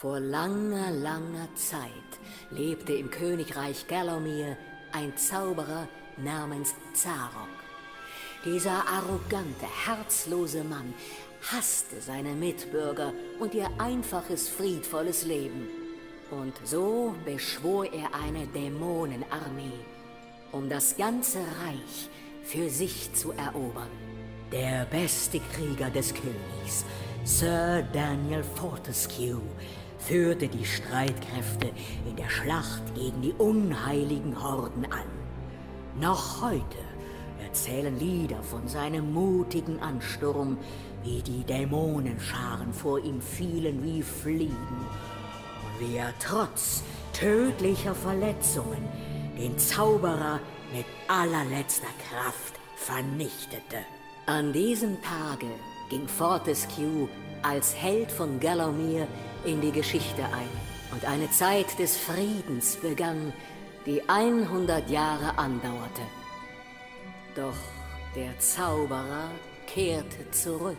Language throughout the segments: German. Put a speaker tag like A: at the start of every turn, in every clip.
A: Vor langer, langer Zeit lebte im Königreich Galomir ein Zauberer namens Zarok. Dieser arrogante, herzlose Mann hasste seine Mitbürger und ihr einfaches, friedvolles Leben. Und so beschwor er eine Dämonenarmee, um das ganze Reich für sich zu erobern. Der beste Krieger des Königs, Sir Daniel Fortescue, führte die Streitkräfte in der Schlacht gegen die unheiligen Horden an. Noch heute erzählen Lieder von seinem mutigen Ansturm, wie die Dämonenscharen vor ihm fielen wie Fliegen und wie er trotz tödlicher Verletzungen den Zauberer mit allerletzter Kraft vernichtete. An diesem Tage ging Fortescue als Held von Gallowmere in die Geschichte ein und eine Zeit des Friedens begann, die 100 Jahre andauerte. Doch der Zauberer kehrte zurück.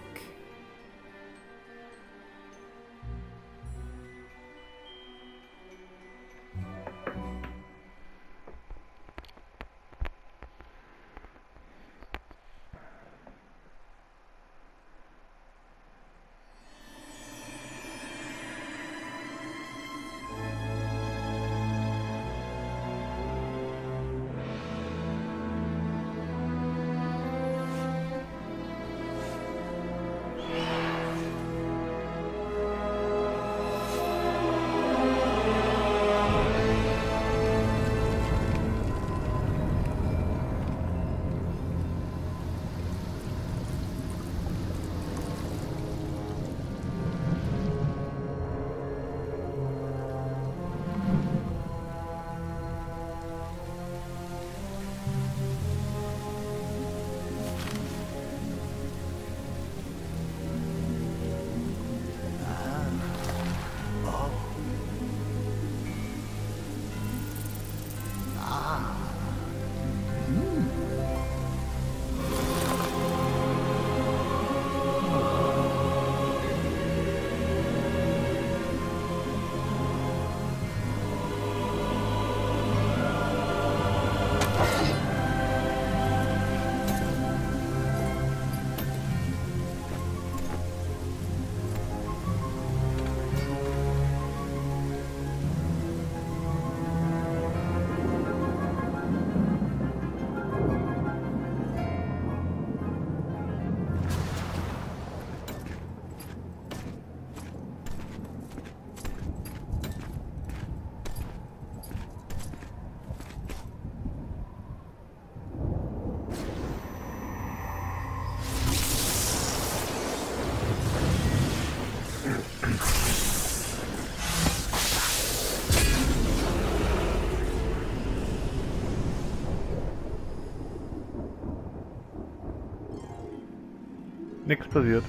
B: Nichts passiert.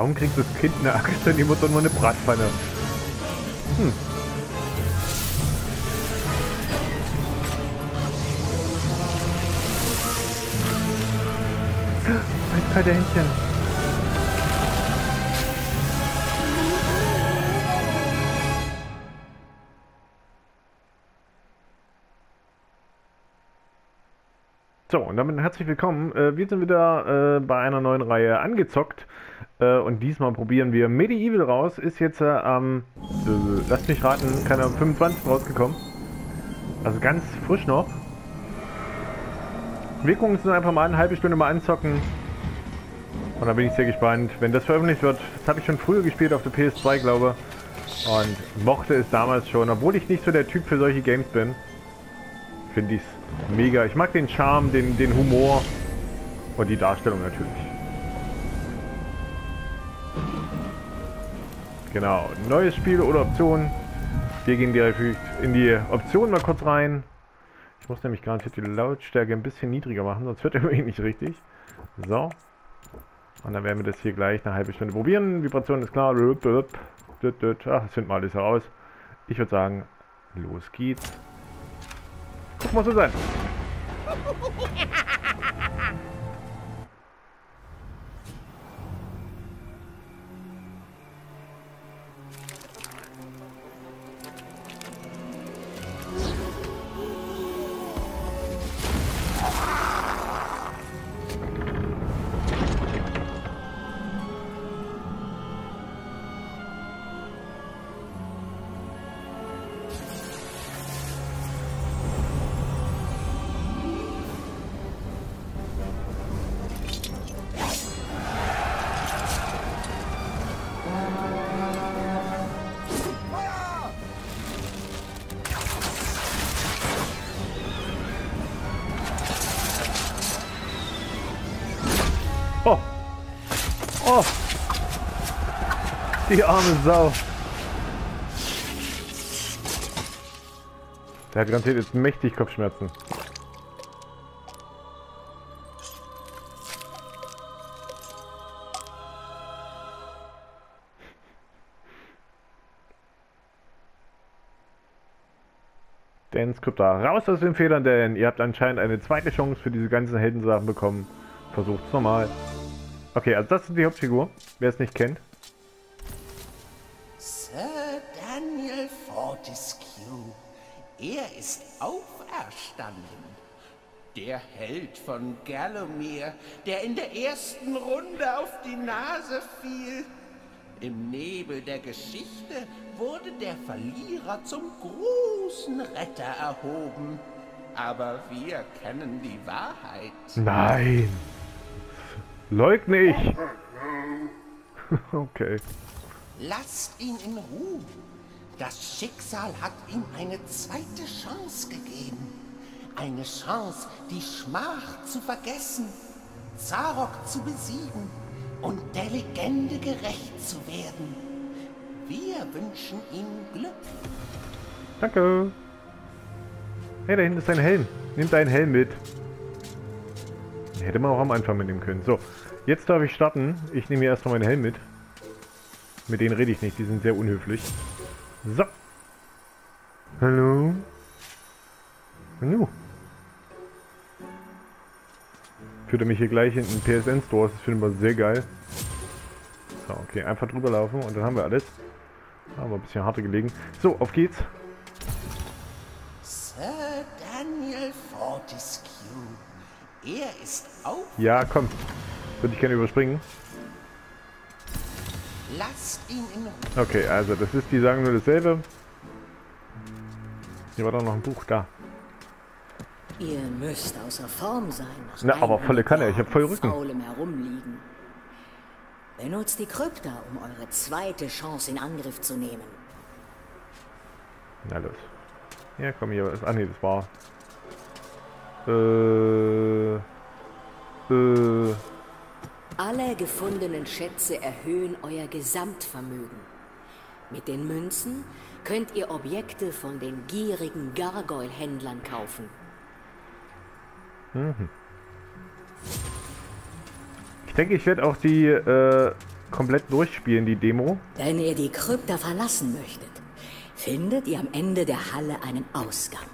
B: Warum kriegt das Kind eine Axt und die Mutter nur eine Bratpfanne? Hm. Ein Kadähnchen. So, und damit herzlich willkommen. Äh, wir sind wieder äh, bei einer neuen Reihe angezockt. Äh, und diesmal probieren wir Medieval raus. Ist jetzt am, äh, äh, lasst mich raten, keine 25 rausgekommen. Also ganz frisch noch. Wir gucken uns einfach mal eine halbe Stunde mal anzocken. Und da bin ich sehr gespannt. Wenn das veröffentlicht wird, das habe ich schon früher gespielt auf der PS2, glaube Und mochte es damals schon, obwohl ich nicht so der Typ für solche Games bin. Finde ich es mega. Ich mag den Charme, den, den Humor und die Darstellung natürlich. Genau, neues Spiel oder Option. Wir gehen direkt in die Option mal kurz rein. Ich muss nämlich garantiert die Lautstärke ein bisschen niedriger machen, sonst wird er irgendwie nicht richtig. So. Und dann werden wir das hier gleich eine halbe Stunde probieren. Vibration ist klar. Ach, das finden wir alles heraus. Ich würde sagen, los geht's. Guck mal so sein. Die arme Sau. Der hat garantiert jetzt mächtig Kopfschmerzen. Den Skripter raus aus den Fehlern, denn ihr habt anscheinend eine zweite Chance für diese ganzen Heldensachen bekommen. Versucht's nochmal. Okay, also das ist die Hauptfigur, wer es nicht kennt.
C: Fortescue. Er ist auferstanden. Der Held von Gallowmere, der in der ersten Runde auf die Nase fiel. Im Nebel der Geschichte wurde der Verlierer zum großen Retter erhoben. Aber wir kennen die Wahrheit.
B: Nein. Leugne ich. okay.
C: Lasst ihn in Ruhe. Das Schicksal hat ihm eine zweite Chance gegeben. Eine Chance, die Schmach zu vergessen, Zarok zu besiegen und der Legende gerecht zu werden. Wir wünschen ihm Glück.
B: Danke. Hey, da hinten ist ein Helm. Nimm deinen Helm mit. Hätte man auch am Anfang mitnehmen können. So, jetzt darf ich starten. Ich nehme hier erstmal meinen Helm mit. Mit denen rede ich nicht, die sind sehr unhöflich. So. Hallo. Hallo. Führt er mich hier gleich in den PSN-Store. Das finde ich mal sehr geil. So, okay, einfach drüber laufen und dann haben wir alles. Aber ein bisschen harter gelegen. So, auf geht's.
C: Sir Daniel Fortescue. Er ist auf.
B: Ja, komm. Würde ich gerne überspringen.
C: Lasst ihn in Ruhe.
B: Okay, also das ist, die sagen nur dasselbe. Hier war doch noch ein Buch da.
A: Ihr müsst außer Form sein.
B: Na, aber volle Kanne, ich habe voll Rücken.
A: Herumliegen. Benutzt die Krypta, um eure zweite Chance in Angriff zu nehmen.
B: Na los. Ja, komm hier. Ah nee, das war äh. Äh.
A: Alle gefundenen Schätze erhöhen euer Gesamtvermögen. Mit den Münzen könnt ihr Objekte von den gierigen Gargoyle-Händlern kaufen.
B: Mhm. Ich denke, ich werde auch die äh, komplett durchspielen, die Demo.
A: Wenn ihr die Krypta verlassen möchtet, findet ihr am Ende der Halle einen Ausgang.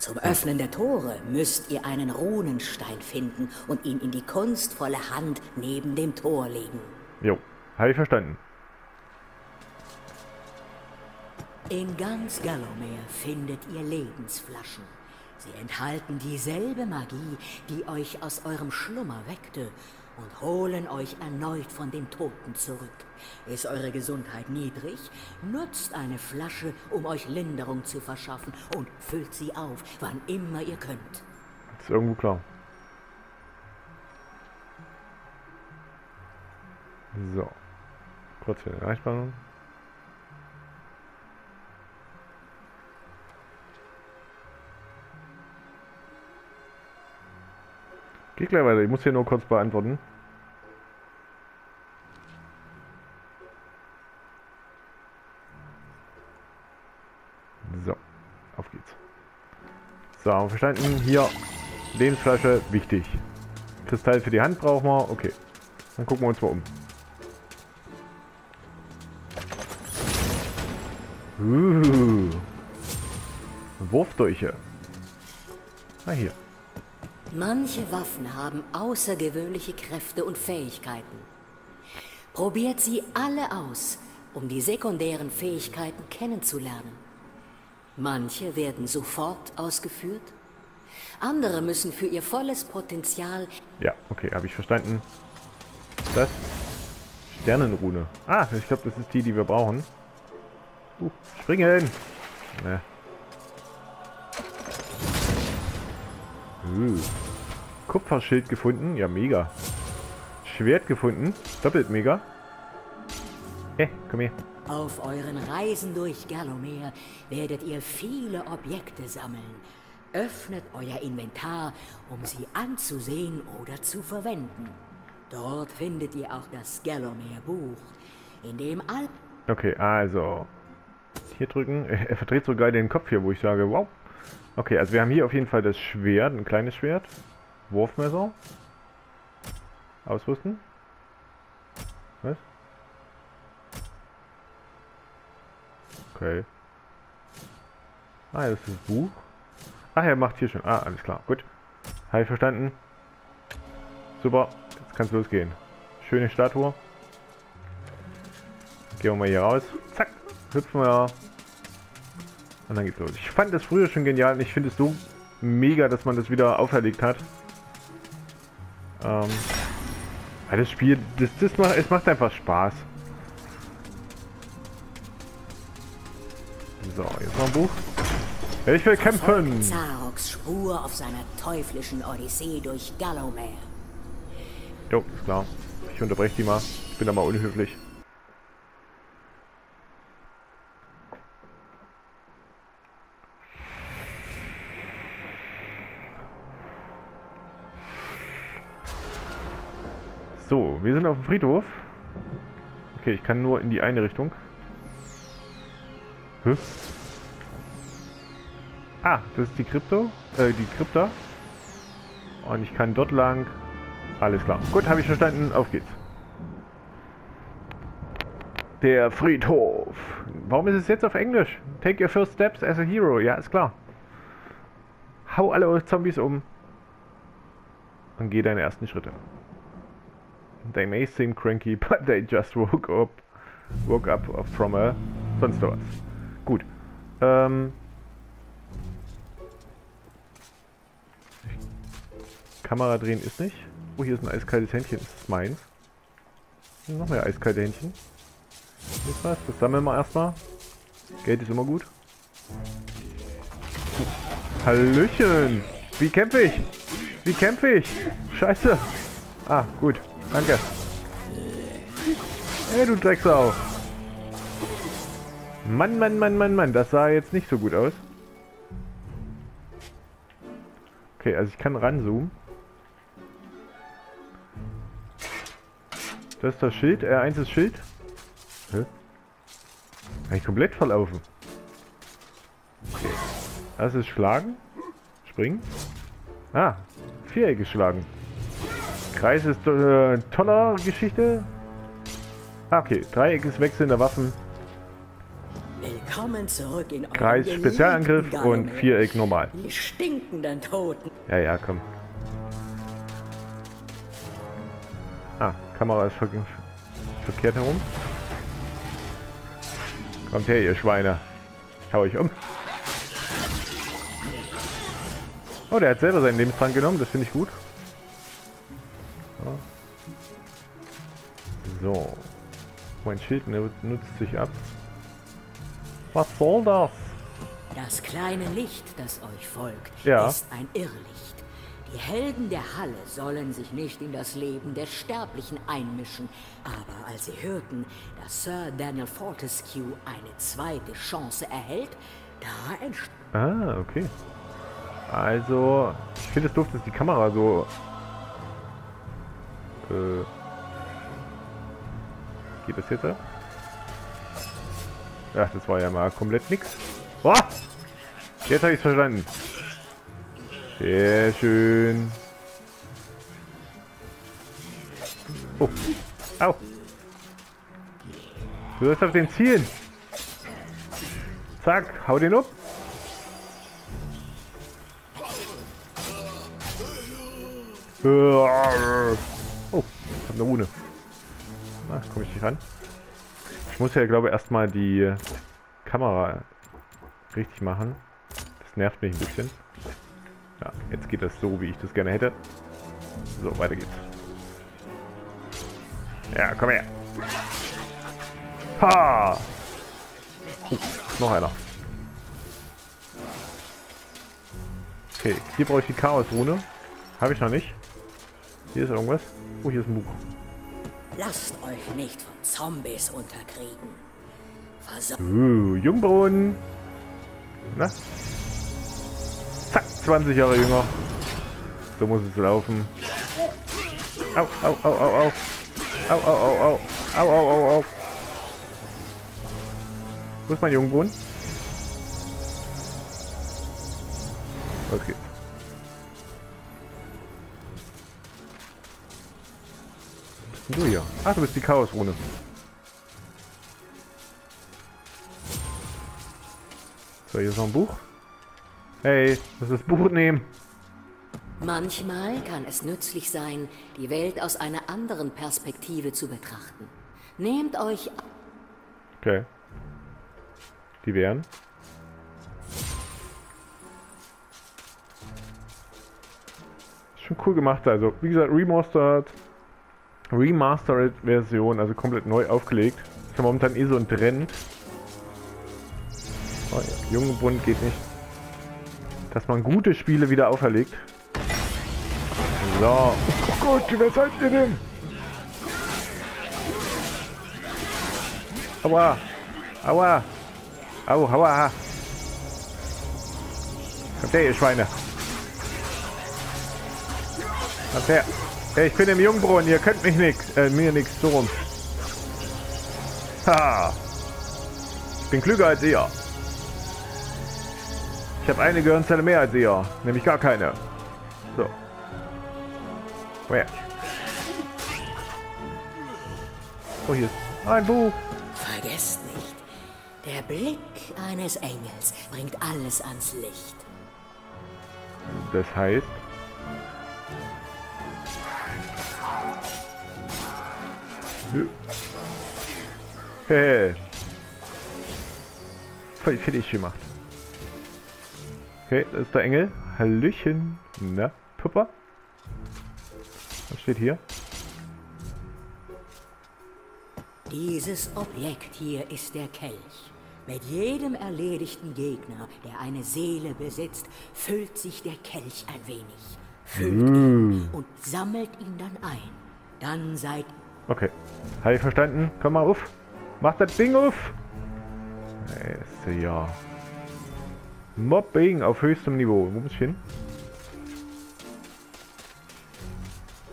A: Zum Öffnen der Tore müsst ihr einen Runenstein finden und ihn in die kunstvolle Hand neben dem Tor legen.
B: Jo, habe ich verstanden.
A: In ganz Gallowmere findet ihr Lebensflaschen. Sie enthalten dieselbe Magie, die euch aus eurem Schlummer weckte und holen euch erneut von den Toten zurück. Ist eure Gesundheit niedrig? Nutzt eine Flasche, um euch Linderung zu verschaffen und füllt sie auf, wann immer ihr könnt.
B: Ist irgendwo klar. So. Kurz für den Erreichbaren. Geht gleich weiter, ich muss hier nur kurz beantworten. So, auf geht's. So, verstanden. Hier, Lebensflasche, wichtig. Kristall für die Hand brauchen wir. Okay, dann gucken wir uns mal um. Uh, Wurfdurche. Ah, hier.
A: Manche Waffen haben außergewöhnliche Kräfte und Fähigkeiten. Probiert sie alle aus, um die sekundären Fähigkeiten kennenzulernen. Manche werden sofort ausgeführt, andere müssen für ihr volles Potenzial...
B: Ja, okay, habe ich verstanden. Das Sternenrune. Ah, ich glaube, das ist die, die wir brauchen. Uh, springen! Ne. Uh. Kupferschild gefunden. Ja, mega. Schwert gefunden. Doppelt mega. Hey, komm her.
A: Auf euren Reisen durch Gallowmere werdet ihr viele Objekte sammeln. Öffnet euer Inventar, um sie anzusehen oder zu verwenden. Dort findet ihr auch das Gallowmere-Buch, in dem all...
B: Okay, also... Hier drücken. Er verdreht sogar den Kopf hier, wo ich sage, wow. Okay, also wir haben hier auf jeden Fall das Schwert, ein kleines Schwert. Wurfmesser. Ausrüsten. Was? Okay. Ah, das ist das Buch. Ach, er macht hier schon. Ah, alles klar. Gut. Habe ich verstanden. Super. Jetzt kann es losgehen. Schöne Statue. Gehen wir mal hier raus. Zack. Hüpfen wir. Und dann geht's los. Ich fand das früher schon genial und ich finde es so mega, dass man das wieder auferlegt hat. Ähm, weil das Spiel, das, das macht, es macht einfach Spaß. So, jetzt noch ein Buch. Ich will kämpfen!
A: Spur auf seiner teuflischen Odyssee durch Gallowmere.
B: Jo, ist klar. Ich unterbreche die mal. Ich bin da mal unhöflich. So, wir sind auf dem Friedhof. Okay, ich kann nur in die eine Richtung. Hä? Ah, das ist die Krypto, äh, die Krypta. Und ich kann dort lang. Alles klar. Gut, habe ich verstanden. Auf geht's. Der Friedhof. Warum ist es jetzt auf Englisch? Take your first steps as a hero. Ja, ist klar. Hau alle Zombies um. Und geh deine ersten Schritte. They may seem cranky, but they just woke up, woke up from a sonst was. Gut. Ähm. Kamera drehen ist nicht. Oh, hier ist ein eiskaltes Händchen. Das ist meins. Noch mehr eiskalte Händchen. Ist was. Das sammeln wir erstmal. Geld ist immer gut. Hallöchen! Wie kämpfe ich? Wie kämpfe ich? Scheiße! Ah, gut. Danke. Hey, du Drecksau. Mann, Mann, Mann, Mann, Mann. Das sah jetzt nicht so gut aus. Okay, also ich kann ranzoomen. Das ist das Schild. R1 ist Schild. Hä? Kann ich komplett verlaufen. Okay. Das ist Schlagen. Springen. Ah, Viereck ist Schlagen. Kreis ist äh, toller Geschichte. Ah, okay, Dreieck ist Wechseln der Waffen.
A: Willkommen zurück in
B: Kreis Spezialangriff und Viereck normal.
A: Die stinkenden Toten.
B: Ja, ja, komm. Ah, Kamera ist ver verkehrt herum. Kommt her, ihr Schweine. Ich hau euch um. Oh, der hat selber seinen Lebenstrank genommen, das finde ich gut. So. Mein Schild nutzt sich ab. Was soll das?
A: Das kleine Licht, das euch folgt,
B: Ja.
A: ist ein Irrlicht. Die Helden der Halle sollen sich nicht in das Leben der Sterblichen einmischen, aber als sie hörten, dass Sir Daniel Fortescue eine zweite Chance erhält, da entstand
B: Ah, okay. Also, ich finde es doof, dass die Kamera so... Äh, geht das jetzt? Ach, das war ja mal komplett nix. Oh! Jetzt habe ich verstanden. Sehr schön. Oh. Au. Du sollst auf den zielen. Zack, hau den um. Oh, ich hab eine Rune. Na, komme ich nicht ran. Ich muss ja, glaube ich, erstmal die Kamera richtig machen. Das nervt mich ein bisschen. Ja, jetzt geht das so, wie ich das gerne hätte. So, weiter geht's. Ja, komm her. Ha! Oh, noch einer. Okay, hier brauche ich die Chaos-Rune. Habe ich noch nicht. Hier ist irgendwas. Oh, hier ist ein Buch.
A: Lasst euch nicht von Zombies unterkriegen. Versa
B: Uh, Jungbrunnen. Na? Zack, 20 Jahre jünger. So muss es laufen. Au, au, au, au, au. Au, au, au, au. Au, au, au, au. Wo ist mein Jungbrunnen? Los bist denn du hier? Ach, du bist die Chaosrune. So, hier ist noch ein Buch. Hey, lass das Buch nehmen.
A: Manchmal kann es nützlich sein, die Welt aus einer anderen Perspektive zu betrachten. Nehmt euch
B: Okay. Die wären. Ist schon cool gemacht, also wie gesagt, remastered, remastered Version, also komplett neu aufgelegt. Ist ja momentan eh so ein Trend. Oh, ja. Jungbund geht nicht. Dass man gute Spiele wieder auferlegt. So. Oh Gott, wer seid ihr denn? Aua. Aua. Au, aua. Kommt her, ihr Schweine. Kommt her. Hey, ich bin im Jungbrunnen, ihr könnt mich nix, äh, mir nix, so rum. Ha. Ich bin klüger als ihr. Ich habe eine Gehirnzelle mehr als ihr, nämlich gar keine. So. Her. Oh, hier ist ein Buch.
A: Vergesst nicht, der Blick eines Engels bringt alles ans Licht.
B: Das heißt... Hey. Voll fertig gemacht. Okay, das ist der Engel. Hallöchen. Na, Pupper? Was steht hier?
A: Dieses Objekt hier ist der Kelch. Mit jedem erledigten Gegner, der eine Seele besitzt, füllt sich der Kelch ein wenig. Füllt ihn und sammelt ihn dann ein. Dann seid
B: Okay. Habe ich verstanden? Komm mal auf. Mach das Ding auf. Ist ja. Mobbing auf höchstem Niveau. Wo muss ich hin?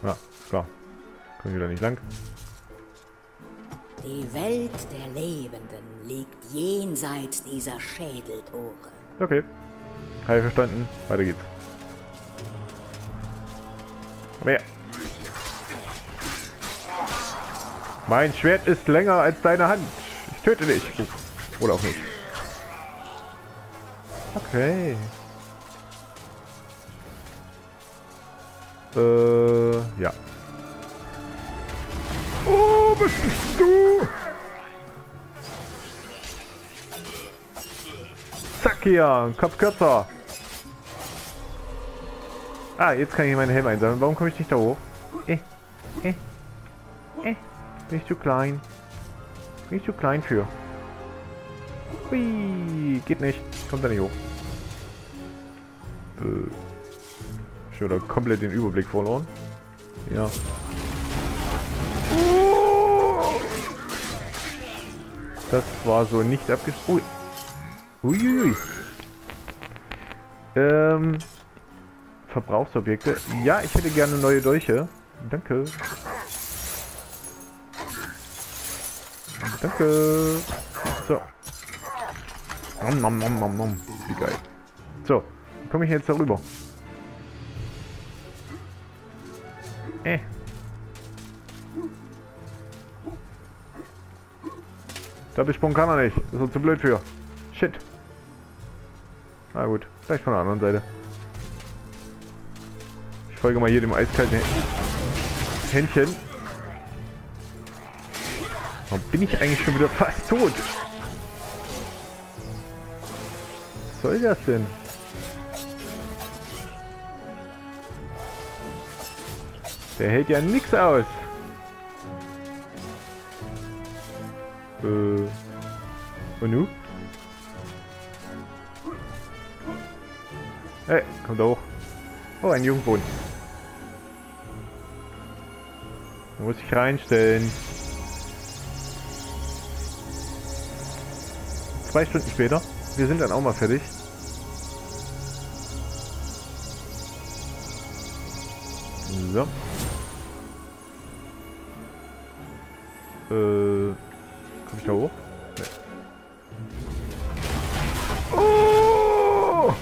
B: Ja, klar. Können wir da nicht lang.
A: die Welt der Lebenden liegt jenseits dieser Schädeltore.
B: Okay. Habe ich verstanden. Weiter geht's. Komm her. Mein Schwert ist länger als deine Hand. Ich töte dich. Oder auch nicht. Okay. Äh, ja. Oh, bist du? Zack hier, Kopf kürzer. Ah, jetzt kann ich meinen Helm einsammeln. Warum komme ich nicht da hoch? Eh, ich zu klein. Bin ich zu klein für. Hui, geht nicht. Kommt da nicht hoch. Äh, schon wieder komplett den Überblick verloren. Ja. Das war so nicht abgesprochen. Uiuiui. Ähm, Verbrauchsobjekte. Ja, ich hätte gerne neue Dolche. Danke. Danke. So. Nom, nom, nom, nom, nom. Wie geil. So, wie komme ich jetzt darüber? Äh. Da besprungen kann er nicht. Das ist zu blöd für. Shit. Na gut, vielleicht von der anderen Seite. Ich folge mal hier dem eiskalten Händchen. Warum bin ich eigentlich schon wieder fast tot? Was soll das denn? Der hält ja nichts aus. Äh. Und nu? Hey, komm da hoch. Oh, ein Jungbrunnen. Da muss ich reinstellen. Zwei Stunden später. Wir sind dann auch mal fertig. So. Äh, komm ich da hoch? Nee. Oh!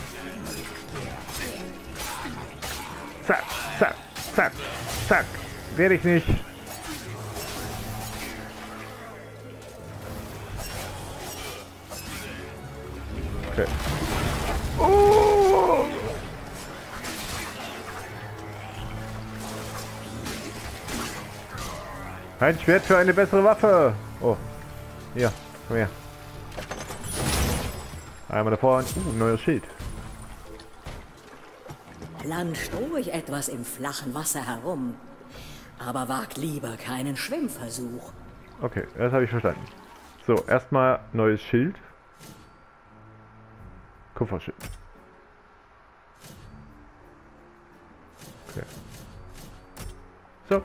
B: Zack, zack, zack, zack. Werde ich nicht. Ein Schwert für eine bessere Waffe. Oh. Hier, komm her. Einmal davor. Uh, neues Schild.
A: Planscht ruhig etwas im flachen Wasser herum. Aber wagt lieber keinen Schwimmversuch.
B: Okay, das habe ich verstanden. So, erstmal neues Schild. Kupferschild. Okay. So.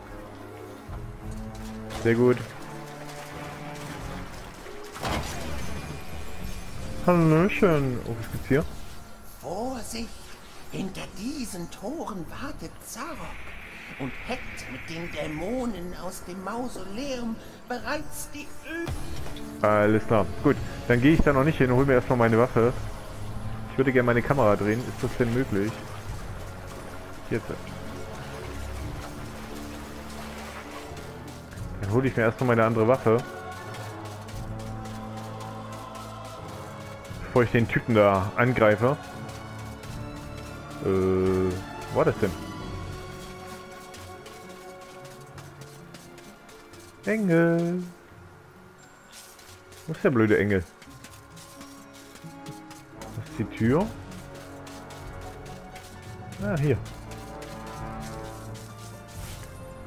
B: Sehr gut. Hallöchen. Oh, was gibt's hier?
C: Vorsicht! Hinter diesen Toren wartet Zarok und heckt mit den Dämonen aus dem Mausoleum bereits die Übung.
B: Alles klar. Gut, dann gehe ich da noch nicht hin. Hol mir erstmal meine Waffe. Ich würde gerne meine Kamera drehen. Ist das denn möglich? Jetzt. Dann hole ich mir erstmal meine andere Waffe. Bevor ich den Typen da angreife. Äh, wo war das denn? Engel. Wo ist der blöde Engel? Das ist die Tür. Ah, hier.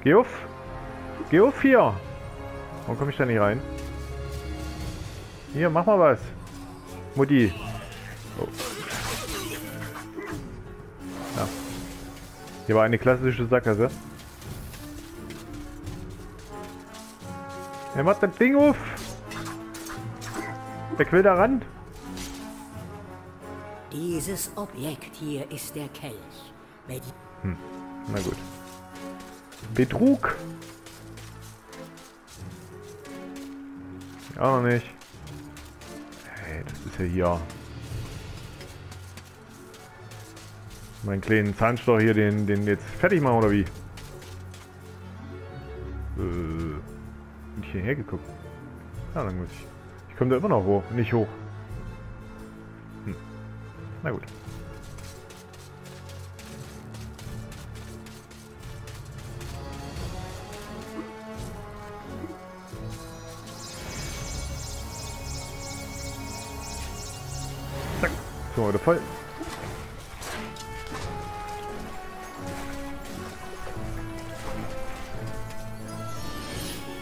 B: Geh auf. Geh auf hier. Warum komme ich da nicht rein? Hier, mach mal was. Mutti. Oh. Ja. Hier war eine klassische Sackgasse. Er macht das Ding auf. Wer will da ran?
A: Dieses Objekt hier ist der Kelch. Mit
B: Na gut. Betrug. Auch noch nicht. Hey, das ist ja hier. Meinen kleinen Zahnstocher hier, den, den jetzt fertig machen oder wie? Äh, bin ich hierher geguckt? Ja, dann muss ich. Ich komme da immer noch hoch, nicht hoch. Hm. Na gut. Voll.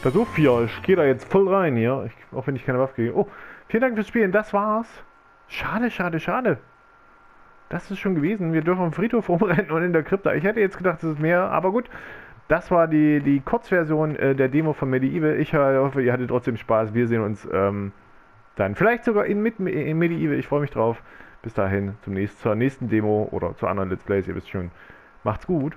B: Versuch 4. Ich gehe da jetzt voll rein hier. Ich, auch wenn ich keine Waffe kriege. Oh, vielen Dank fürs Spielen. Das war's. Schade, schade, schade. Das ist schon gewesen. Wir dürfen am Friedhof rumrennen und in der Krypta. Ich hätte jetzt gedacht, es ist mehr, aber gut. Das war die, die Kurzversion äh, der Demo von Medieval. Ich hoffe, ihr hattet trotzdem Spaß. Wir sehen uns ähm, dann vielleicht sogar in, mit, in Medieval. Ich freue mich drauf. Bis dahin, zum nächsten, zur nächsten Demo oder zu anderen Let's Plays. Ihr wisst schon. Macht's gut.